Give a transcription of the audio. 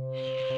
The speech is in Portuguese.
Música